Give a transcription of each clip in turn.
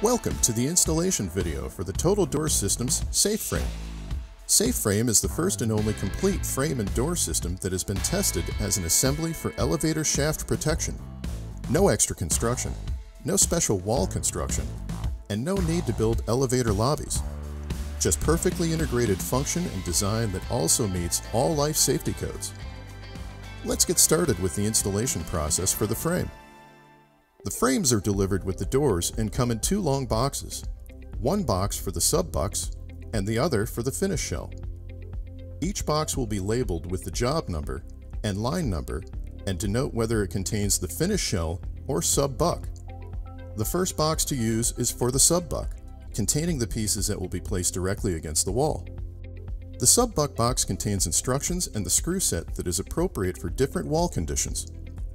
Welcome to the installation video for the Total Door Systems SafeFrame. SafeFrame is the first and only complete frame and door system that has been tested as an assembly for elevator shaft protection. No extra construction, no special wall construction, and no need to build elevator lobbies. Just perfectly integrated function and design that also meets all life safety codes. Let's get started with the installation process for the frame. The frames are delivered with the doors and come in two long boxes, one box for the sub-bucks and the other for the finish shell. Each box will be labeled with the job number and line number and denote whether it contains the finish shell or sub-buck. The first box to use is for the sub-buck, containing the pieces that will be placed directly against the wall. The sub-buck box contains instructions and the screw set that is appropriate for different wall conditions,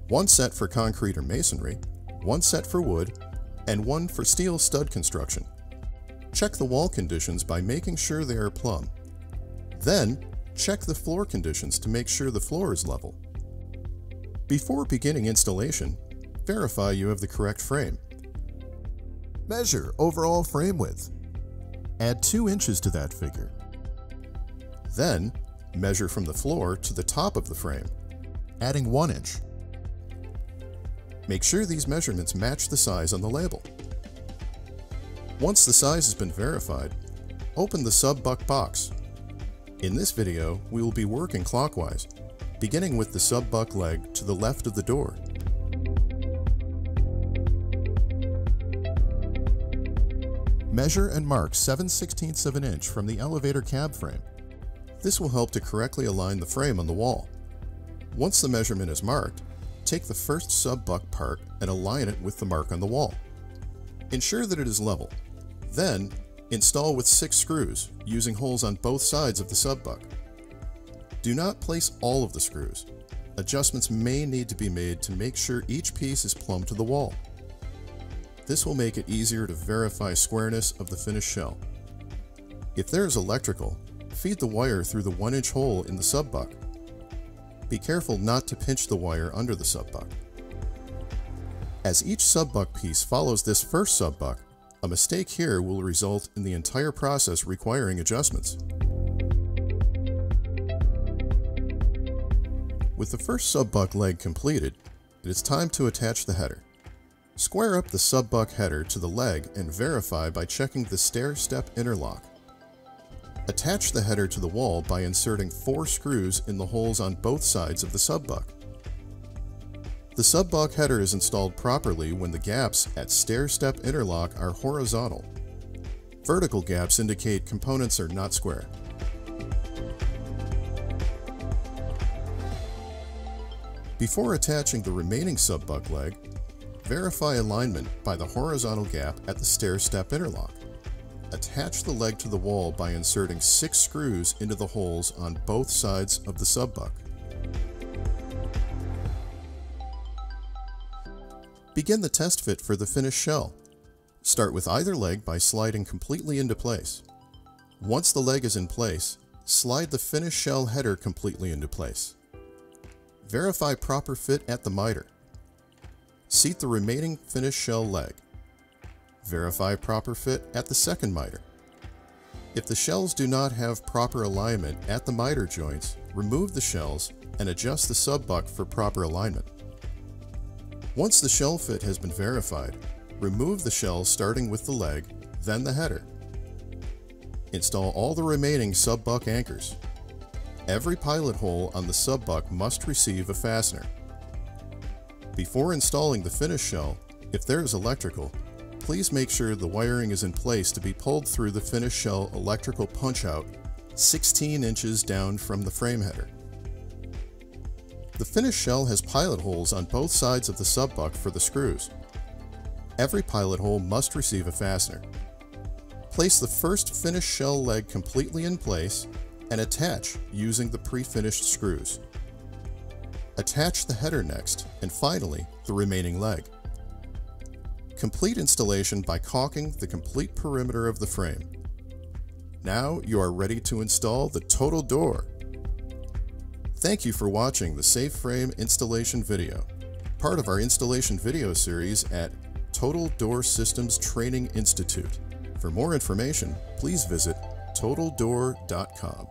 one set for concrete or masonry, one set for wood, and one for steel stud construction. Check the wall conditions by making sure they are plumb. Then, check the floor conditions to make sure the floor is level. Before beginning installation, verify you have the correct frame. Measure overall frame width. Add 2 inches to that figure. Then, measure from the floor to the top of the frame, adding 1 inch. Make sure these measurements match the size on the label. Once the size has been verified, open the sub-buck box. In this video, we will be working clockwise, beginning with the sub-buck leg to the left of the door. Measure and mark 7 16 of an inch from the elevator cab frame. This will help to correctly align the frame on the wall. Once the measurement is marked, take the first sub-buck part and align it with the mark on the wall. Ensure that it is level. Then, install with six screws, using holes on both sides of the sub-buck. Do not place all of the screws. Adjustments may need to be made to make sure each piece is plumb to the wall. This will make it easier to verify squareness of the finished shell. If there is electrical, feed the wire through the 1 inch hole in the sub-buck. Be careful not to pinch the wire under the sub-buck. As each sub-buck piece follows this first sub-buck, a mistake here will result in the entire process requiring adjustments. With the first sub-buck leg completed, it is time to attach the header. Square up the sub-buck header to the leg and verify by checking the stair-step interlock. Attach the header to the wall by inserting four screws in the holes on both sides of the sub-buck. The sub-buck header is installed properly when the gaps at stair-step interlock are horizontal. Vertical gaps indicate components are not square. Before attaching the remaining sub-buck leg, verify alignment by the horizontal gap at the stair-step interlock. Attach the leg to the wall by inserting six screws into the holes on both sides of the sub-buck. Begin the test fit for the finished shell. Start with either leg by sliding completely into place. Once the leg is in place, slide the finished shell header completely into place. Verify proper fit at the miter. Seat the remaining finished shell leg. Verify proper fit at the second miter. If the shells do not have proper alignment at the miter joints, remove the shells and adjust the sub-buck for proper alignment. Once the shell fit has been verified, remove the shells starting with the leg, then the header. Install all the remaining sub-buck anchors. Every pilot hole on the sub-buck must receive a fastener. Before installing the finished shell, if there is electrical, please make sure the wiring is in place to be pulled through the finished shell electrical punch-out 16 inches down from the frame header. The finished shell has pilot holes on both sides of the sub-buck for the screws. Every pilot hole must receive a fastener. Place the first finished shell leg completely in place and attach using the pre-finished screws. Attach the header next, and finally, the remaining leg. Complete installation by caulking the complete perimeter of the frame. Now you are ready to install the total door. Thank you for watching the SafeFrame installation video, part of our installation video series at Total Door Systems Training Institute. For more information, please visit totaldoor.com.